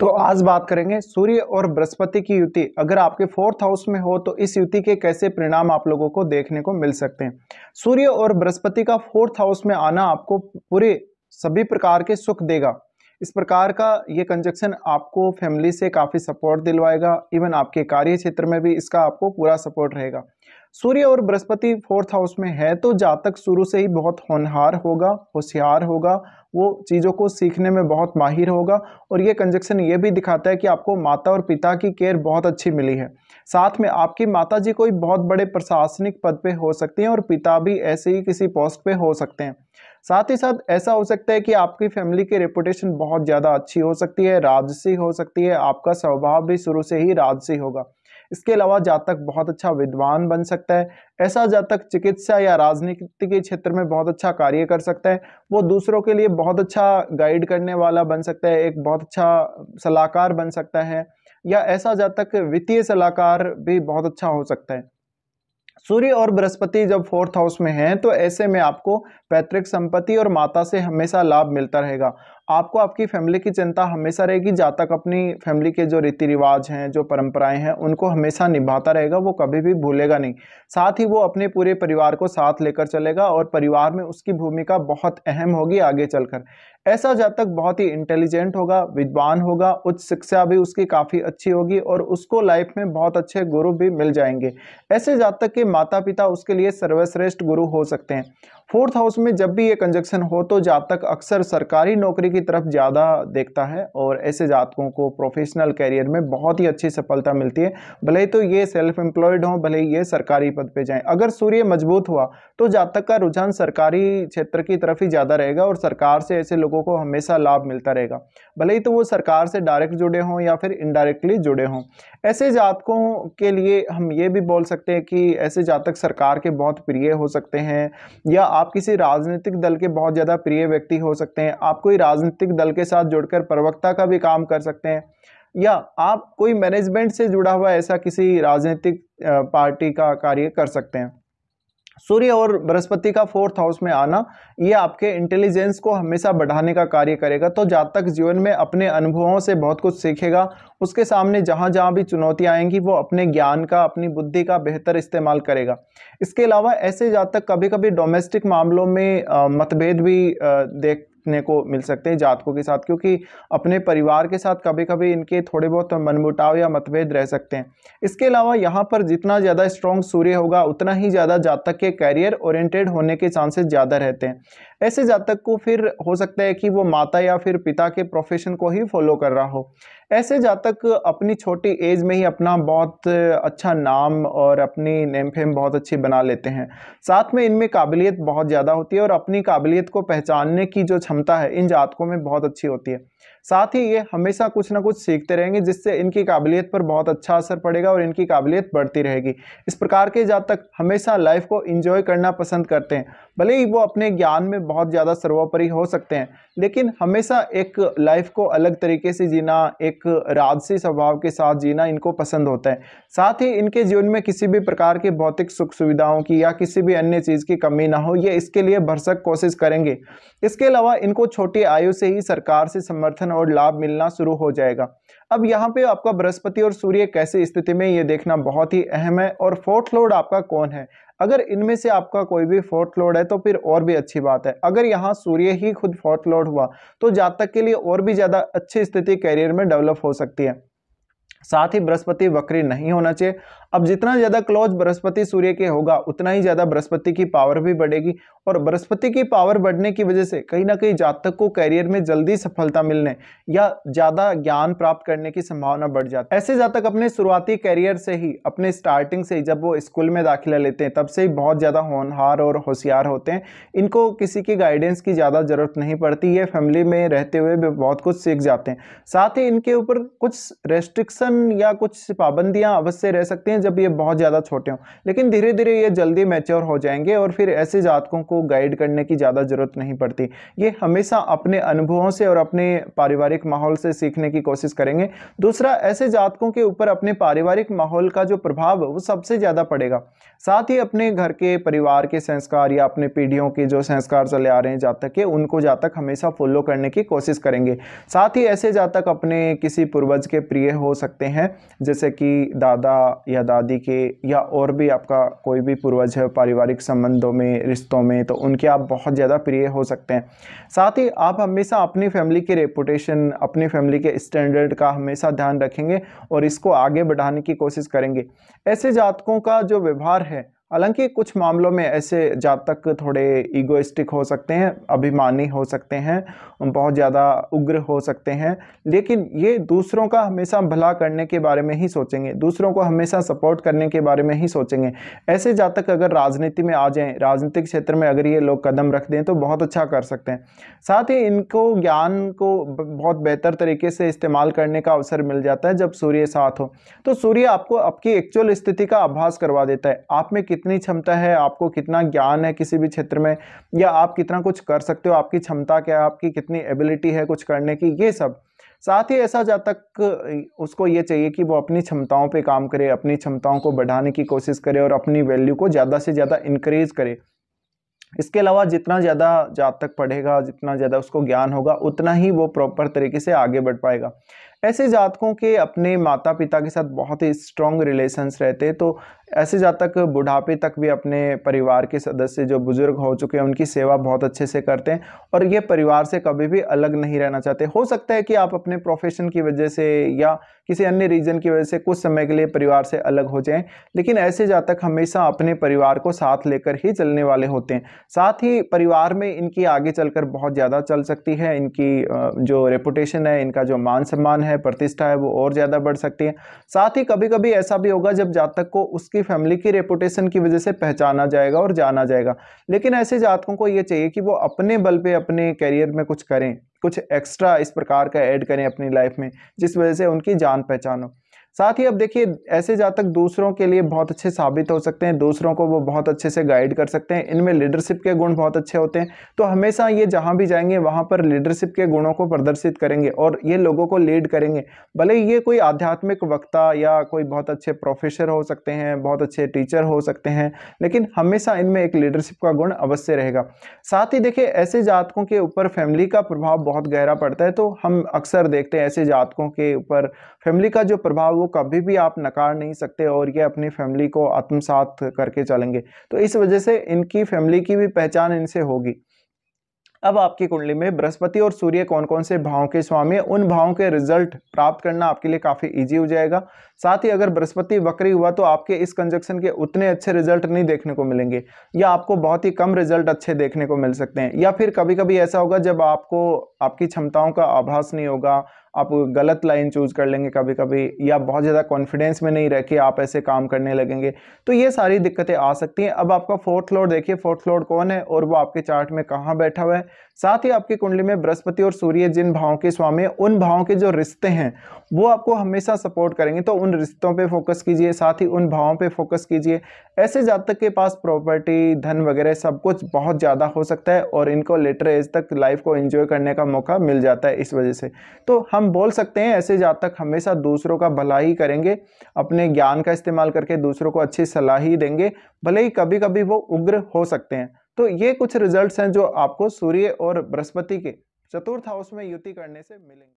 तो आज बात करेंगे सूर्य और बृहस्पति की युति। अगर आपके फोर्थ हाउस में हो तो इस युति के कैसे परिणाम आप लोगों को देखने को मिल सकते हैं। सूर्य और बृहस्पति का फोर्थ हाउस में आना आपको पूरे सभी प्रकार के सुख देगा। इस प्रकार का ये कंजक्शन आपको फैमिली से काफ़ी सपोर्ट दिलवाएगा। इवन आपके कार्य क्षेत्र में भी इसका आपको पूरा सपोर्ट रहेगा। सूर्य और बृहस्पति फोर्थ हाउस में है तो जातक शुरू से ही बहुत होनहार होगा, होशियार होगा, वो चीज़ों को सीखने में बहुत माहिर होगा। और ये कंजक्शन ये भी दिखाता है कि आपको माता और पिता की केयर बहुत अच्छी मिली है। साथ में आपकी माता जी कोई बहुत बड़े प्रशासनिक पद पे हो सकती हैं और पिता भी ऐसे ही किसी पोस्ट पे हो सकते हैं। साथ ही साथ ऐसा हो सकता है कि आपकी फैमिली की रेपुटेशन बहुत ज़्यादा अच्छी हो सकती है, राजसी हो सकती है, आपका स्वभाव भी शुरू से ही राजसी होगा। इसके अलावा जातक बहुत अच्छा विद्वान बन सकता है। ऐसा जातक चिकित्सा या राजनीति के क्षेत्र में बहुत अच्छा कार्य कर सकता है। वो दूसरों के लिए बहुत अच्छा गाइड करने वाला बन सकता है, एक बहुत अच्छा सलाहकार बन सकता है या ऐसा जातक वित्तीय सलाहकार भी बहुत अच्छा हो सकता है। सूर्य और बृहस्पति जब फोर्थ हाउस में हैं तो ऐसे में आपको पैतृक संपत्ति और माता से हमेशा लाभ मिलता रहेगा। आपको आपकी फैमिली की चिंता हमेशा रहेगी जब तक अपनी फैमिली के जो रीति रिवाज हैं, जो परंपराएँ हैं, उनको हमेशा निभाता रहेगा, वो कभी भी भूलेगा नहीं। साथ ही वो अपने पूरे परिवार को साथ लेकर चलेगा और परिवार में उसकी भूमिका बहुत अहम होगी आगे चलकर। ऐसा जातक बहुत ही इंटेलिजेंट होगा, विद्वान होगा, उच्च शिक्षा भी उसकी काफ़ी अच्छी होगी और उसको लाइफ में बहुत अच्छे गुरु भी मिल जाएँगे। ऐसे जातक के माता पिता उसके लिए सर्वश्रेष्ठ गुरु हो सकते हैं। फोर्थ हाउस में जब भी ये कंजक्शन हो तो जातक अक्सर सरकारी नौकरी की तरफ़ ज़्यादा देखता है और ऐसे जातकों को प्रोफेशनल कैरियर में बहुत ही अच्छी सफलता मिलती है। भले ही तो ये सेल्फ एम्प्लॉयड हों, भले ही ये सरकारी पद पे जाएँ। अगर सूर्य मज़बूत हुआ तो जातक का रुझान सरकारी क्षेत्र की तरफ़ ही ज़्यादा रहेगा और सरकार से ऐसे लोगों को हमेशा लाभ मिलता रहेगा। भले ही तो वो सरकार से डायरेक्ट जुड़े हों या फिर इनडायरेक्टली जुड़े हों। ऐसे जातकों के लिए हम ये भी बोल सकते हैं कि ऐसे जातक सरकार के बहुत प्रिय हो सकते हैं या आप किसी राजनीतिक दल के बहुत ज़्यादा प्रिय व्यक्ति हो सकते हैं। आप कोई राजनीतिक दल के साथ जुड़कर प्रवक्ता का भी काम कर सकते हैं। या आप कोई मैनेजमेंट से जुड़ा हुआ ऐसा किसी राजनीतिक पार्टी का कार्य कर सकते हैं। सूर्य और बृहस्पति का फोर्थ हाउस में आना, ये आपके इंटेलिजेंस को हमेशा बढ़ाने का कार्य करेगा तो जब तक जीवन में अपने अनुभवों से बहुत कुछ सीखेगा, उसके सामने जहाँ जहाँ भी चुनौतियाँ आएँगी, वो अपने ज्ञान का, अपनी बुद्धि का बेहतर इस्तेमाल करेगा। इसके अलावा ऐसे जातक कभी कभी डोमेस्टिक मामलों में मतभेद भी देख देखने को मिल सकते हैं जातकों के साथ, क्योंकि अपने परिवार के साथ कभी कभी इनके थोड़े बहुत मनमुटाव या मतभेद रह सकते हैं। इसके अलावा यहाँ पर जितना ज़्यादा स्ट्रॉन्ग सूर्य होगा, उतना ही ज़्यादा जातक के कैरियर ओरिएंटेड होने के चांसेस ज़्यादा रहते हैं। ऐसे जातक को फिर हो सकता है कि वो माता या फिर पिता के प्रोफेशन को ही फॉलो कर रहा हो। ऐसे जातक अपनी छोटी एज में ही अपना बहुत अच्छा नाम और अपनी नेम फेम बहुत अच्छी बना लेते हैं। साथ में इनमें काबिलियत बहुत ज़्यादा होती है और अपनी काबिलियत को पहचानने की जो क्षमता है इन जातकों में बहुत अच्छी होती है। साथ ही ये हमेशा कुछ ना कुछ सीखते रहेंगे, जिससे इनकी काबिलियत पर बहुत अच्छा असर पड़ेगा और इनकी काबिलियत बढ़ती रहेगी। इस प्रकार के जातक हमेशा लाइफ को इंजॉय करना पसंद करते हैं, भले ही वो अपने ज्ञान में बहुत ज़्यादा सर्वोपरि हो सकते हैं, लेकिन हमेशा एक लाइफ को अलग तरीके से जीना, एक राजसी स्वभाव के साथ जीना इनको पसंद होता है। साथ ही इनके जीवन में किसी भी प्रकार की भौतिक सुख सुविधाओं की या किसी भी अन्य चीज़ की कमी ना हो, ये इसके लिए भरसक कोशिश करेंगे। इसके अलावा इनको छोटी आयु से ही सरकार से समर्थन और लाभ मिलना शुरू हो जाएगा। अब यहाँ पे आपका बृहस्पति और सूर्य कैसी स्थिति में, ये देखना बहुत ही अहम है और फोर्थ लॉर्ड आपका कौन है? अगर इनमें से आपका कोई भी फोर्थ लॉर्ड है तो फिर और भी अच्छी बात है। अगर यहाँ सूर्य ही खुद फोर्थ लॉर्ड हुआ तो जातक के लिए और भी ज़्यादा अच्छी स्थिति करियर में डेवलप हो सकती है। साथ ही बृहस्पति वक्री नहीं होना चाहिए। अब जितना ज़्यादा क्लोज बृहस्पति सूर्य के होगा, उतना ही ज़्यादा बृहस्पति की पावर भी बढ़ेगी। और बृहस्पति की पावर बढ़ने की वजह से कहीं ना कहीं जातक को कैरियर में जल्दी सफलता मिलने या ज़्यादा ज्ञान प्राप्त करने की संभावना बढ़ जाती है। ऐसे जातक अपने शुरुआती कैरियर से ही, अपने स्टार्टिंग से ही जब वो स्कूल में दाखिला लेते हैं, तब से ही बहुत ज़्यादा होनहार और होशियार होते हैं। इनको किसी की गाइडेंस की ज़्यादा ज़रूरत नहीं पड़ती, ये फैमिली में रहते हुए भी बहुत कुछ सीख जाते हैं। साथ ही इनके ऊपर कुछ रेस्ट्रिक्शन या कुछ पाबंदियाँ अवश्य रह सकती हैं जब ये बहुत ज़्यादा छोटे हों। लेकिन धीरे धीरे ये जल्दी मैच्योर हो जाएँगे और फिर ऐसे जातकों को गाइड करने की ज़्यादा ज़रूरत नहीं पड़ती। ये हमेशा अपने अनुभवों से और अपने पारिवारिक माहौल से सीखने की कोशिश करेंगे। दूसरा, ऐसे जातकों के ऊपर अपने पारिवारिक माहौल का जो प्रभाव, वो सबसे ज़्यादा पड़ेगा। साथ ही अपने घर के परिवार के संस्कार या अपने पीढ़ियों के जो संस्कार चले आ रहे हैं, जातक के, उनको जातक हमेशा फॉलो करने की कोशिश करेंगे। साथ ही ऐसे जातक अपने किसी पूर्वज के प्रिय हो सकते हैं, जैसे कि दादा या दादी के या और भी आपका कोई भी पूर्वज है, पारिवारिक संबंधों में, रिश्तों में तो उनके आप बहुत ज़्यादा प्रिय हो सकते हैं। साथ ही आप हमेशा अपनी फैमिली की रेपुटेशन अपनी फैमिली के स्टैंडर्ड का हमेशा ध्यान रखेंगे और इसको आगे बढ़ाने की कोशिश करेंगे। ऐसे जातकों का जो व्यवहार है हालाँकि कुछ मामलों में ऐसे जातक थोड़े ईगोइस्टिक हो सकते हैं, अभिमानी हो सकते हैं बहुत ज़्यादा उग्र हो सकते हैं, लेकिन ये दूसरों का हमेशा भला करने के बारे में ही सोचेंगे, दूसरों को हमेशा सपोर्ट करने के बारे में ही सोचेंगे। ऐसे जातक अगर राजनीति में आ जाएँ, राजनीतिक क्षेत्र में अगर ये लोग कदम रख दें तो बहुत अच्छा कर सकते हैं। साथ ही इनको ज्ञान को बहुत बेहतर तरीके से इस्तेमाल करने का अवसर मिल जाता है जब सूर्य साथ हो। तो सूर्य आपको आपकी एक्चुअल स्थिति का आभास करवा देता है। आप में कितनी क्षमता है, आपको कितना ज्ञान है किसी भी क्षेत्र में, या आप कितना कुछ कर सकते हो, आपकी क्षमता क्या है, आपकी कितनी एबिलिटी है कुछ करने की, ये सब। साथ ही ऐसा जातक उसको ये चाहिए कि वो अपनी क्षमताओं पे काम करे, अपनी क्षमताओं को बढ़ाने की कोशिश करे और अपनी वैल्यू को ज़्यादा से ज़्यादा इंक्रीज करे। इसके अलावा जितना ज़्यादा जातक पढ़ेगा, जितना ज़्यादा उसको ज्ञान होगा, उतना ही वो प्रॉपर तरीके से आगे बढ़ पाएगा। ऐसे जातकों के अपने माता पिता के साथ बहुत ही स्ट्रॉन्ग रिलेशंस रहते हैं तो ऐसे जातक बुढ़ापे तक भी अपने परिवार के सदस्य जो बुज़ुर्ग हो चुके हैं, उनकी सेवा बहुत अच्छे से करते हैं और ये परिवार से कभी भी अलग नहीं रहना चाहते। हो सकता है कि आप अपने प्रोफेशन की वजह से या किसी अन्य रीजन की वजह से कुछ समय के लिए परिवार से अलग हो जाएँ, लेकिन ऐसे जातक हमेशा अपने परिवार को साथ लेकर ही चलने वाले होते हैं। साथ ही परिवार में इनकी आगे चलकर बहुत ज़्यादा चल सकती है, इनकी जो रेपुटेशन है, इनका जो मान सम्मान है प्रतिष्ठा है, वो और ज़्यादा बढ़ सकती है। साथ ही कभी कभी ऐसा भी होगा जब जातक को उसकी फैमिली की रेपुटेशन की वजह से पहचाना जाएगा और जाना जाएगा। लेकिन ऐसे जातकों को ये चाहिए कि वो अपने बल पर अपने करियर में कुछ करें, कुछ एक्स्ट्रा इस प्रकार का ऐड करें अपनी लाइफ में, जिस वजह से उनकी जान पहचान हो। साथ ही अब देखिए, ऐसे जातक दूसरों के लिए बहुत अच्छे साबित हो सकते हैं, दूसरों को वो बहुत अच्छे से गाइड कर सकते हैं, इनमें लीडरशिप के गुण बहुत अच्छे होते हैं। तो हमेशा ये जहाँ भी जाएँगे, वहाँ पर लीडरशिप के गुणों को प्रदर्शित करेंगे और ये लोगों को लीड करेंगे। भले ये कोई आध्यात्मिक वक्ता या कोई बहुत अच्छे प्रोफेसर हो सकते हैं, बहुत अच्छे टीचर हो सकते हैं, लेकिन हमेशा इनमें एक लीडरशिप का गुण अवश्य रहेगा। साथ ही देखिए, ऐसे जातकों के ऊपर फैमिली का प्रभाव बहुत गहरा पड़ता है तो हम अक्सर देखते हैं ऐसे जातकों के ऊपर फैमिली का जो प्रभाव वो कभी भी आप नकार नहीं सकते और ये अपनी फैमिली को आत्मसात करके चलेंगे। तो इस वजह से इनकी फैमिली की भी पहचान इनसे होगी। अब आपकी कुंडली में बृहस्पति और सूर्य कौन कौन से भावों के स्वामी है, उन भावों के रिज़ल्ट प्राप्त करना आपके लिए काफ़ी इजी हो जाएगा। साथ ही अगर बृहस्पति वक्री हुआ तो आपके इस कंजक्शन के उतने अच्छे रिज़ल्ट नहीं देखने को मिलेंगे, या आपको बहुत ही कम रिज़ल्ट अच्छे देखने को मिल सकते हैं, या फिर कभी कभी ऐसा होगा जब आपको, आपकी क्षमताओं का आभास नहीं होगा आप गलत लाइन चूज़ कर लेंगे कभी कभी या बहुत ज़्यादा कॉन्फिडेंस में नहीं रह के आप ऐसे काम करने लगेंगे तो ये सारी दिक्कतें आ सकती हैं। अब आपका फोर्थ फ्लोर देखिए फोर्थ फ्लोर कौन है और वो आपके चार्ट में कहाँ बैठा हुआ है? साथ ही आपकी कुंडली में बृहस्पति और सूर्य जिन भावों के स्वामी उन भावों के जो रिश्ते हैं, वो आपको हमेशा सपोर्ट करेंगे। तो उन रिश्तों पे फोकस कीजिए, साथ ही उन भावों पे फोकस कीजिए। ऐसे जातक के पास प्रॉपर्टी धन वगैरह सब कुछ बहुत ज़्यादा हो सकता है और इनको लेटर एज तक लाइफ को एंजॉय करने का मौका मिल जाता है इस वजह से। तो हम बोल सकते हैं, ऐसे जातक हमेशा दूसरों का भला ही करेंगे, अपने ज्ञान का इस्तेमाल करके दूसरों को अच्छी सलाह ही देंगे, भले ही कभी कभी वो उग्र हो सकते हैं। तो ये कुछ रिजल्ट्स हैं जो आपको सूर्य और बृहस्पति के चतुर्थ हाउस में युति करने से मिलेंगे।